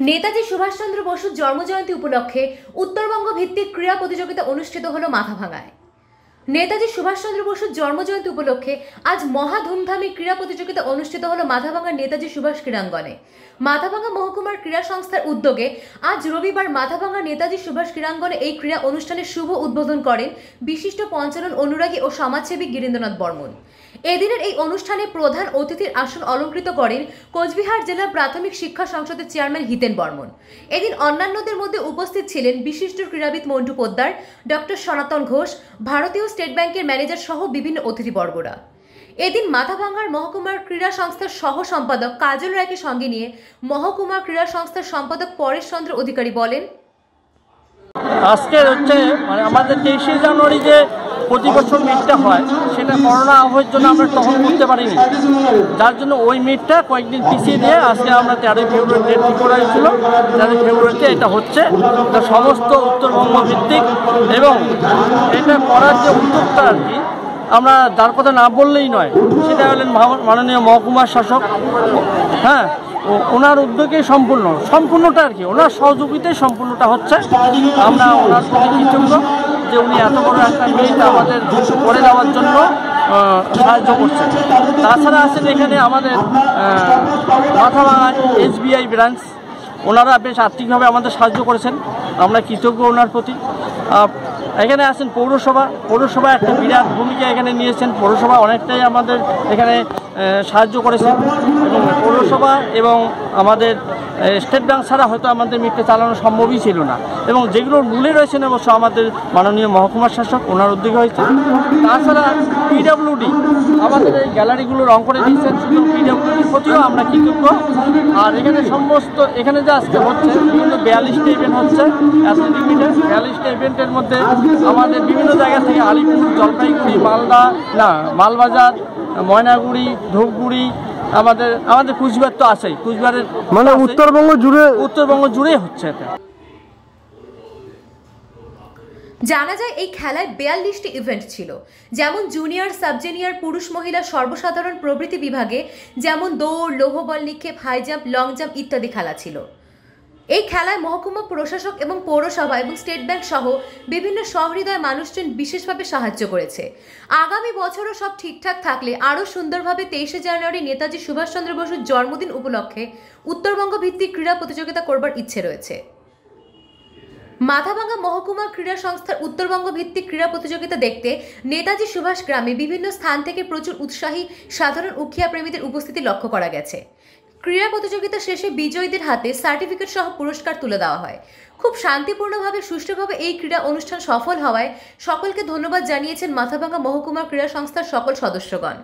নেতাজি সুভাষচন্দ্র বসুর জন্মজয়ন্তী উপলক্ষে উত্তরবঙ্গ ভিত্তিক ক্রীড়া প্রতিযোগিতা অনুষ্ঠিত হলো মাথাভাঙায় নেতাজি সুভাষচন্দ্র বসুর জন্মজয়ন্তী উপলক্ষে আজ মহা ধুমধামে ক্রীড়া প্রতিযোগিতা অনুষ্ঠিত হলো মাথাভাঙার নেতাজি সুভাষ ক্রীড়াঙ্গনে। মাথাভাঙা মহকুমার ক্রীড়া সংস্থার উদ্যোগে আজ রবিবার মাথাভাঙা নেতাজি সুভাষ ক্রীড়াঙ্গনে এই ক্রীড়া অনুষ্ঠানের শুভ উদ্বোধন করেন বিশিষ্ট পঞ্চানন অনুরাগী ও সমাজসেবী গিরীন্দ্রনাথ বর্মন। এদিনের এই অনুষ্ঠানে প্রধান অতিথির আসন অলঙ্কৃত করেন কোচবিহার জেলা প্রাথমিক শিক্ষা সংসদের চেয়ারম্যান হিতেন বর্মন। এদিন অন্যান্যদের মধ্যে উপস্থিত ছিলেন বিশিষ্ট ক্রীড়াবিদ মন্টু পোদ্দার, ডক্টর সনাতন ঘোষ, ভারতীয় স্টেট ব্যাংকের ম্যানেজার সহ বিভিন্ন অতিথিবর্গরা। এদিন মাথাভাঙ্গার মহকুমার ক্রীড়া সংস্থার সহ সম্পাদক কাজল রায়কে সঙ্গে নিয়ে মহকুমা ক্রীড়া সংস্থার সম্পাদক পরেশ চন্দ্র অধিকারী বলেন আজকে হচ্ছে মানে আমাদের তেইশে জানুয়ারি যে প্রতি বছর মিটটা হয়, সেটা করোনা আবহের জন্য আমরা তখন করতে পারিনি। যার জন্য ওই মিটটা কয়েকদিন পিছিয়ে দিয়ে আজকে আমরা তেরোই ফেব্রুয়ারি, ডেট ঠিক করা হয়েছিল তেরোই ফেব্রুয়ারিতে এটা হচ্ছে। তো সমস্ত উত্তরবঙ্গ ভিত্তিক এবং এটা করার যে উদ্যোগটা আর কি, আমরা যার কথা না বললেই নয়, সেটা হলেন মাননীয় মহকুমার শাসক। হ্যাঁ ওনার উদ্যোগে সম্পূর্ণ, সম্পূর্ণটা আর কি, ওনার সহযোগিতায় সম্পূর্ণটা হচ্ছে। আমরা ওনার প্রতি কৃতজ্ঞ। যে উনি এত বড় একটা মেয়েটা আমাদের করে দেওয়ার জন্য সাহায্য করছেন। তাছাড়া আছেন এখানে আমাদের মাথাভাঙা এসবিআই ব্রাঞ্চ। ওনারা বেশ আর্থিকভাবে আমাদের সাহায্য করেছেন। আমরা কৃতজ্ঞ ওনার প্রতি। এখানে আছেন পৌরসভা। পৌরসভা একটা বিরাট ভূমিকা এখানে নিয়েছেন। পৌরসভা অনেকটাই আমাদের এখানে সাহায্য করেছেন এবং পৌরসভা এবং আমাদের স্টেট ব্যাংক ছাড়া হয়তো আমাদের মিটটা চালানো সম্ভবই ছিল না। এবং যেগুলোর মূলে রয়েছেন অবশ্য আমাদের মাননীয় মহকুমার শাসক, ওনার উদ্যোগে হয়েছে। তাছাড়া পিডাব্লিউডি আমাদের এই গ্যালারিগুলো রং করে দিয়েছেন শুধু পিডাব্লিউডির প্রতিও আমরা কৃতজ্ঞ। আর এখানে সমস্ত, এখানে যে আজকে হচ্ছে, বিভিন্ন বিয়াল্লিশটা ইভেন্ট হচ্ছে। বিয়াল্লিশটা ইভেন্টের মধ্যে আমাদের বিভিন্ন জায়গা থেকে আলিপুর, জলপাইগুড়ি, মালদা, না, মালবাজার ময়নাগুড়ি ধূপগুড়ি আমাদের আমাদের কুচবিহার তো আছেই। কুচবিহারের মানে উত্তরবঙ্গ জুড়ে উত্তরবঙ্গ জুড়েই হচ্ছে এটা। জানা যায় এই খেলায় বিয়াল্লিশটি ইভেন্ট ছিল। যেমন জুনিয়র সাব জুনিয়র পুরুষ মহিলা সর্বসাধারণ প্রভৃতি বিভাগে যেমন দৌড় লৌহবল নিক্ষেপ হাই জাম্প লং জাম্প ইত্যাদি খেলা ছিল। এই খেলায় মহকুমা প্রশাসক এবং পৌরসভা এবং স্টেট ব্যাংক সহ বিভিন্ন সহৃদয় মানুষজন বিশেষভাবে সাহায্য করেছে। আগামী বছরও সব ঠিকঠাক থাকলে আরও সুন্দরভাবে তেইশে জানুয়ারি নেতাজি সুভাষচন্দ্র বসুর জন্মদিন উপলক্ষে উত্তরবঙ্গ ভিত্তিক ক্রীড়া প্রতিযোগিতা করবার ইচ্ছে রয়েছে। মাথাভাঙ্গা মহকুমা ক্রীড়া সংস্থার উত্তরবঙ্গ ভিত্তিক ক্রীড়া প্রতিযোগিতা দেখতে নেতাজি সুভাষ গ্রামে বিভিন্ন স্থান থেকে প্রচুর উৎসাহী সাধারণ উখিয়া প্রেমীদের উপস্থিতি লক্ষ্য করা গেছে। ক্রীড়া প্রতিযোগিতা শেষে বিজয়ীদের হাতে সার্টিফিকেট সহ পুরস্কার তুলে দেওয়া হয়। খুব শান্তিপূর্ণভাবে, সুষ্ঠুভাবে এই ক্রীড়া অনুষ্ঠান সফল হওয়ায় সকলকে ধন্যবাদ জানিয়েছেন মাথাভাঙ্গা মহকুমা ক্রীড়া সংস্থার সকল সদস্যগণ।